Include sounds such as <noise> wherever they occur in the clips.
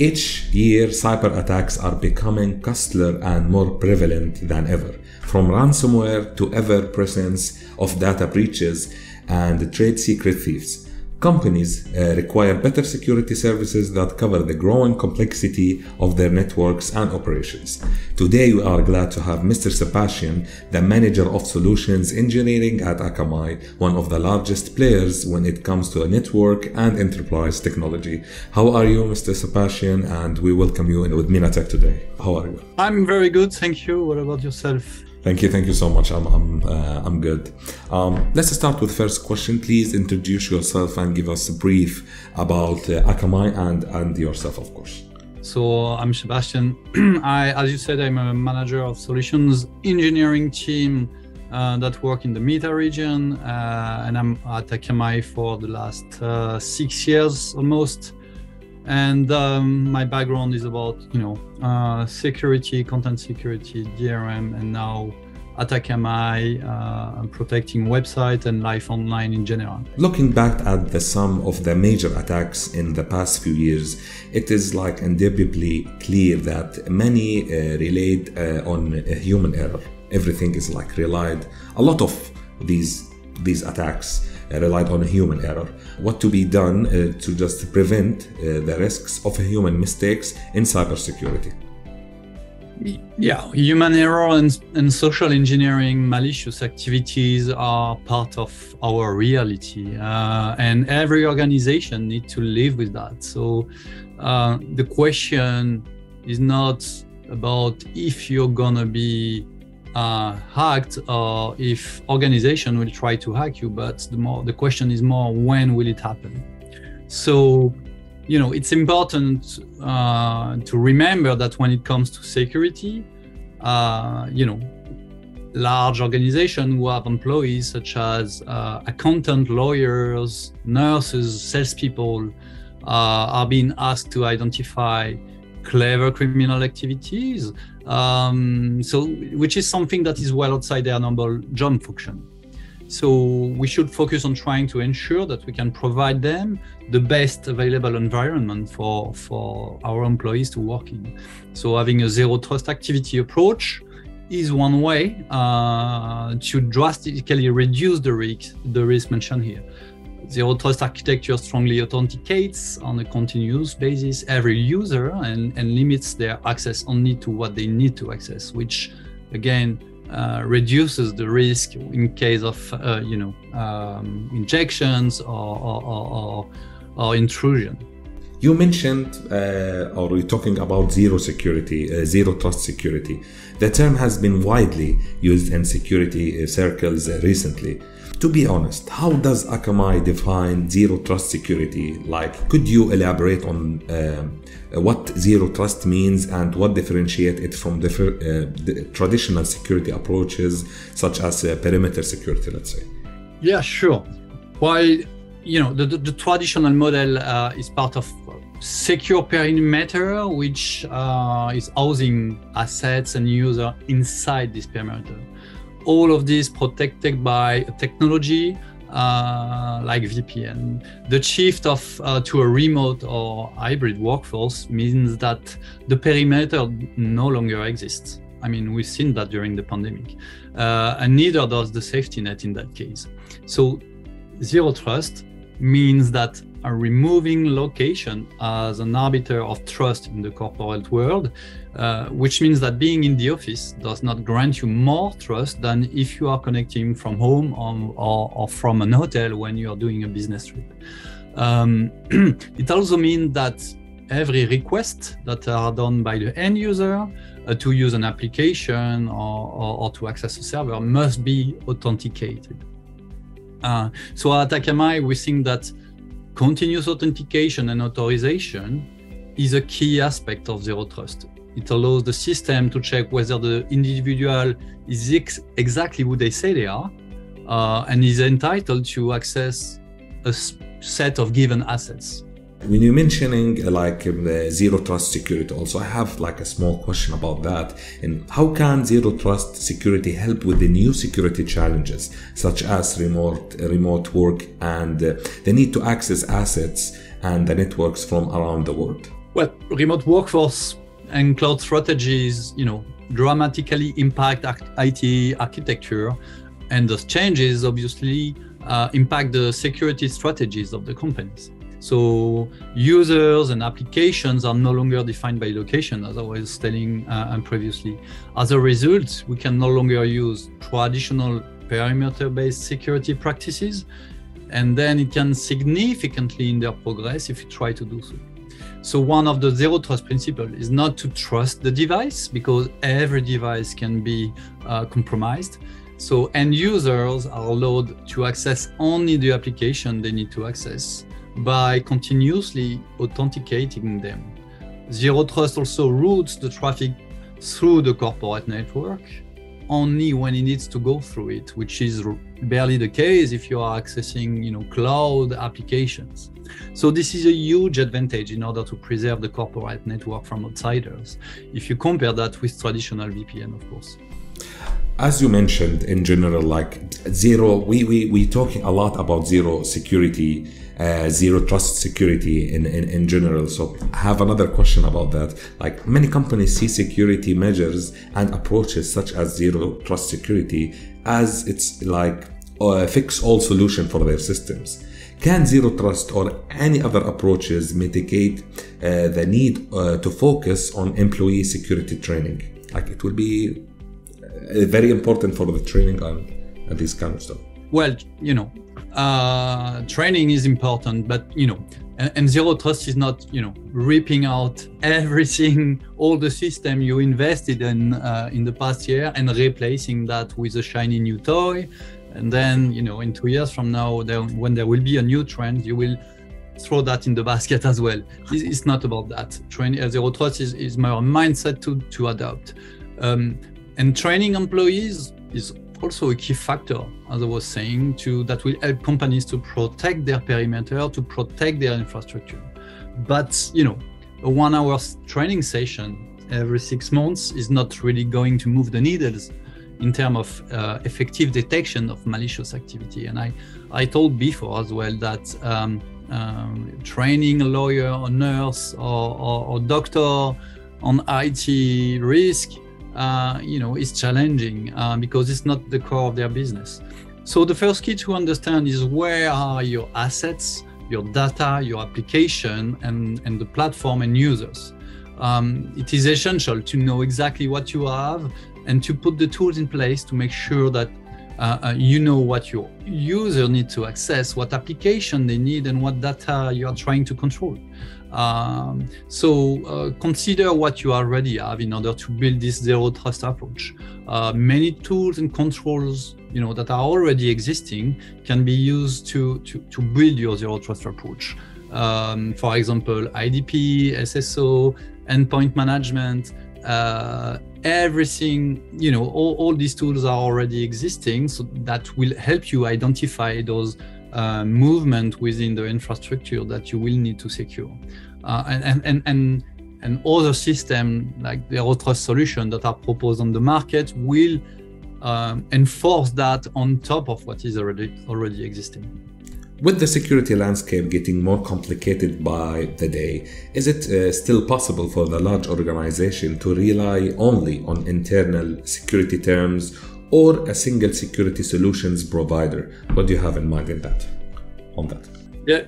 Each year, cyber attacks are becoming costlier and more prevalent than ever, from ransomware to ever presence of data breaches and trade secret thieves. Companies uh, require better security services that cover the growing complexity of their networks and operations. Today, we are glad to have Mr. Sebastian, the manager of solutions engineering at Akamai, one of the largest players when it comes to a network and enterprise technology. How are you, Mr. Sebastian? And we welcome you in with MENA Tech today. How are you? I'm very good, thank you. What about yourself? Thank you, thank you so much. I'm I'm uh, I'm good. Um, let's start with first question. Please introduce yourself and give us a brief about uh, Akamai and and yourself, of course. So I'm Sebastian. <clears throat> I, as you said, I'm a manager of solutions engineering team uh, that work in the META region, uh, and I'm at Akamai for the last uh, six years almost and um, my background is about you know uh, security content security drm and now at Akamai, uh, protecting website and life online in general. Looking back at the sum of the major attacks in the past few years, it is like indubitably clear that many uh, uh, on human error. Everything is like relied. A lot of these these attacks relied on human error. What to be done uh, to just prevent uh, the risks of human mistakes in cybersecurity? Yeah, human error and, and social engineering, malicious activities are part of our reality, uh, and every organization needs to live with that. So uh, the question is not about if you're gonna be uh, hacked or if organization will try to hack you but the more the question is more when will it happen? So you know it's important uh, to remember that when it comes to security uh, you know large organizations who have employees such as uh, accountant lawyers nurses salespeople uh, are being asked to identify clever criminal activities um, so, which is something that is well outside their normal job function. So we should focus on trying to ensure that we can provide them the best available environment for, for our employees to work in. So having a zero trust activity approach is one way uh, to drastically reduce the risk, the risk mentioned here. Zero Trust architecture strongly authenticates on a continuous basis every user and, and limits their access only to what they need to access, which again uh, reduces the risk in case of uh, you know um, injections or, or, or, or, intrusion. You mentioned, uh, or you're talking about zero security, uh, zero trust security. The term has been widely used in security circles recently to be honest, how does Akamai define zero trust security? Like, could you elaborate on uh, what zero trust means and what differentiate it from the, uh, the traditional security approaches, such as uh, perimeter security, let's say? Yeah, sure. While you know the, the, the traditional model uh, is part of secure perimeter, which uh, is housing assets and user inside this perimeter all of this protected by technology uh, like VPN. The shift of uh, to a remote or hybrid workforce means that the perimeter no longer exists. I mean, we've seen that during the pandemic, uh, and neither does the safety net in that case. So, zero trust means that removing location as an arbiter of trust in the corporate world, uh, which means that being in the office does not grant you more trust than if you are connecting from home or, or, or from an hotel when you are doing a business trip. Um, <clears throat> it also means that every request that are done by the end user uh, to use an application or, or, or, to access a server must be authenticated. Uh, so at Akamai, we think that continuous authentication and authorization is a key aspect of zero trust. It allows the system to check whether the individual is ex- exactly who they say they are uh, and is entitled to access a set of given assets. When you're mentioning uh, like um, zero trust security, also I have like a small question about that. And how can zero trust security help with the new security challenges, such as remote remote work and uh, the need to access assets and the networks from around the world? Well, remote workforce and cloud strategies, you know, dramatically impact IT architecture, and those changes obviously uh, impact the security strategies of the companies. So users and applications are no longer defined by location, as I was telling uh, previously. As a result, we can no longer use traditional perimeter-based security practices, and then it can significantly hinder progress if you try to do so. So one of the zero trust principle is not to trust the device because every device can be uh, compromised. So end users are allowed to access only the application they need to access by continuously authenticating them. Zero trust also routes the traffic through the corporate network only when it needs to go through it, which is barely the case if you are accessing, you know, cloud applications. So this is a huge advantage in order to preserve the corporate network from outsiders. If you compare that with traditional VPN, of course. As you mentioned, in general, like zero, we we we talking a lot about zero security uh, zero trust security in, in, in general. So I have another question about that. Like many companies see security measures and approaches such as zero trust security as it's like a fix all solution for their systems. Can zero trust or any other approaches mitigate uh, the need uh, to focus on employee security training? Like it will be very important for the training and, and this kind of stuff. Well, you know, uh, training is important, but you know, and, zero trust is not you know ripping out <laughs> everything, all the system you invested in uh, in the past year and replacing that with a shiny new toy, and then you know in two years from now, there, when there will be a new trend, you will throw that in the basket as well. It's, not about that. Training uh, zero trust is, is my mindset to to adopt, um, and training employees is also a key factor, as I was saying, to that will help companies to protect their perimeter, to protect their infrastructure. But you know, a one-hour training session every six months is not really going to move the needles in terms of uh, effective detection of malicious activity. And I, I told before as well that um, um, training a lawyer, or nurse, or, or, or doctor on IT risk uh, you know, is challenging uh, because it's not the core of their business. So the first key to understand is where are your assets, your data, your application, and, and the platform and users. Um, it is essential to know exactly what you have and to put the tools in place to make sure that uh, uh, you know what your user need to access, what application they need, and what data you are trying to control. Um, so uh, consider what you already have in order to build this zero trust approach. Uh, many tools and controls you know that are already existing can be used to to, to build your zero trust approach. Um, for example, IDP, SSO, endpoint management, uh, everything you know all, all these tools are already existing so that will help you identify those uh, movement within the infrastructure that you will need to secure. Uh, and, and, and, and other systems like the Trust solution that are proposed on the market will um, enforce that on top of what is already already existing. With the security landscape getting more complicated by the day, is it uh, still possible for the large organization to rely only on internal security terms or a single security solutions provider. What do you have in mind in that? On that? Yeah,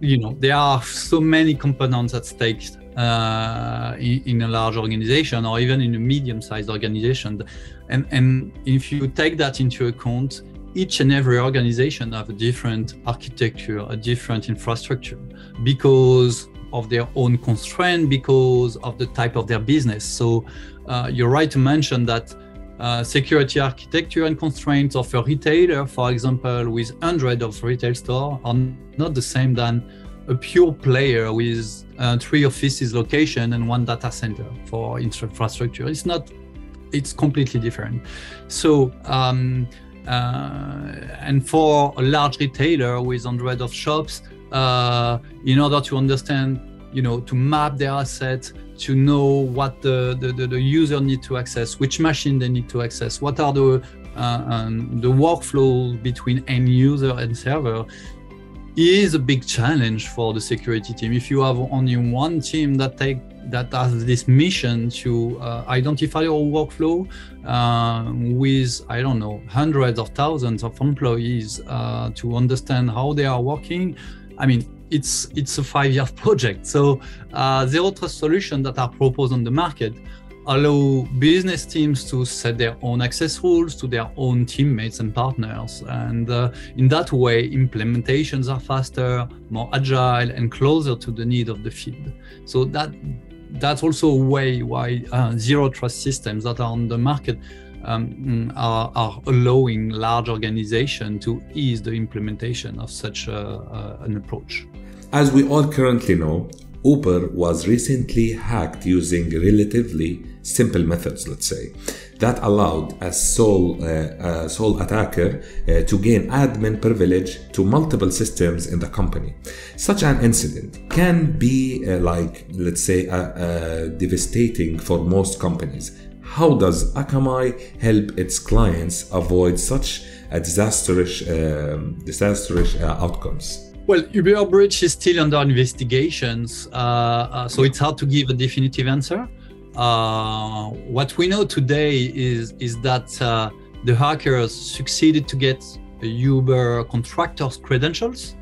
you know, there are so many components at stake uh, in, in, a large organization or even in a medium-sized organization, and and if you take that into account, each and every organization have a different architecture, a different infrastructure, because of their own constraint, because of the type of their business. So uh, you're right to mention that uh, security architecture and constraints of a retailer, for example, with hundreds of retail stores, are not the same than a pure player with uh, three offices location and one data center for infrastructure. It's not. It's completely different. So. Um, uh, and for a large retailer with hundreds of shops, uh, in order to understand, you know, to map their assets, to know what the, the, the, user need to access, which machine they need to access, what are the uh, um, the workflow between end user and server. is a big challenge for the security team. If you have only one team that take that has this mission to uh, identify your workflow uh, with I don't know hundreds of thousands of employees uh, to understand how they are working. I mean, it's it's a five-year <laughs> project. So uh, zero trust solutions that are proposed on the market allow business teams to set their own access rules to their own teammates and partners. And uh, in that way, implementations are faster, more agile, and closer to the need of the field. So that that's also a way why uh, zero trust systems that are on the market um, are, are, allowing large organizations to ease the implementation of such uh, an approach. As we all currently know, Uber was recently hacked using relatively simple methods, let's say, that allowed a sole, uh, a sole attacker uh, to gain admin privilege to multiple systems in the company. Such an incident can be uh, like, let's say, devastating for most companies. How does Akamai help its clients avoid such a disastrous, um, disastrous uh, outcomes? Well, Uber breach is still under investigations, uh, uh, so it's hard to give a definitive answer. Uh, what we know today is is that uh, the hackers succeeded to get Uber contractors' credentials,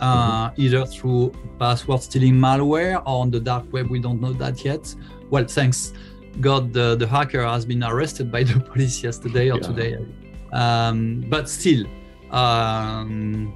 uh, mm-hmm. either through password stealing malware or on the dark web. We don't know that yet. Well, thanks God, the, the hacker has been arrested by the <laughs> police yesterday or yeah. today. Um, but still, um,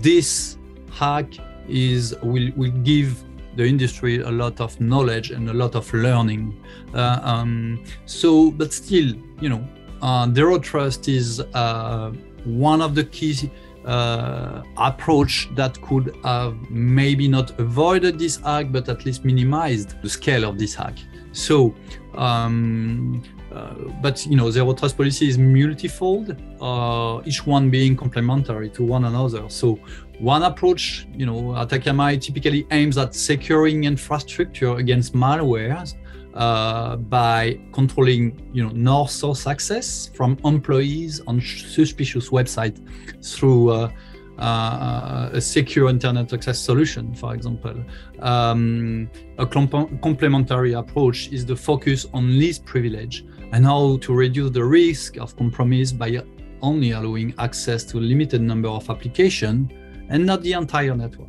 this hack is will will give the industry a lot of knowledge and a lot of learning. Uh, um, so, but still, you know, uh, zero trust is uh, one of the key uh, approach that could have maybe not avoided this hack, but at least minimized the scale of this hack. So, um, uh, but you know, zero trust policy is multifold, uh, each one being complementary to one another. So, one approach, you know, at Akamai typically aims at securing infrastructure against malwares uh, by controlling, you know, north-south access from employees on suspicious websites through uh, a secure internet access solution, for example. Um, a comp- complementary approach is the focus on least privilege and how to reduce the risk of compromise by only allowing access to a limited number of applications and not the entire network.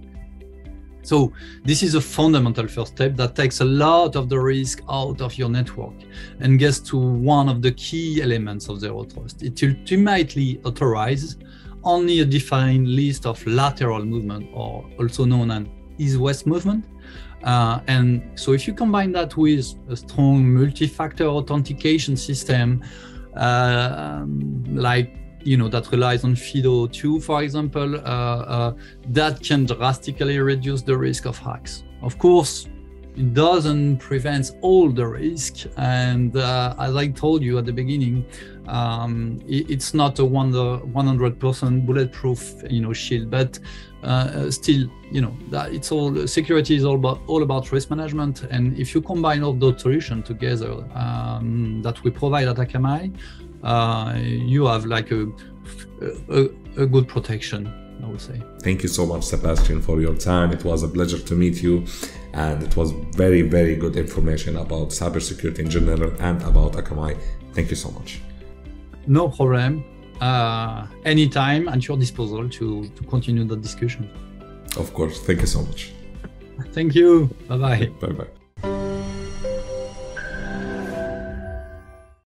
So this is a fundamental first step that takes a lot of the risk out of your network and gets to one of the key elements of zero trust. It ultimately authorizes only a defined list of lateral movement or also known as east-west movement. Uh, and so if you combine that with a strong multi-factor authentication system, uh, like you know that relies on FIDO2, for example, uh, uh, that can drastically reduce the risk of hacks. Of course, it doesn't prevent all the risk, and uh, as I told you at the beginning, um, it, it's not a 100% bulletproof, you know, shield, but uh, still, you know, it's all security is all about all about risk management, and if you combine all those solutions together um, that we provide at Akamai, uh, you have like a, a, a good protection. I would say. Thank you so much, Sebastian, for your time. It was a pleasure to meet you, and it was very, very good information about cybersecurity in general and about Akamai. Thank you so much. No problem. Uh, anytime at your disposal to, to continue the discussion. Of course. Thank you so much. Thank you. Bye bye. Bye bye.